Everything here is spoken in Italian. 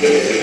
Grazie.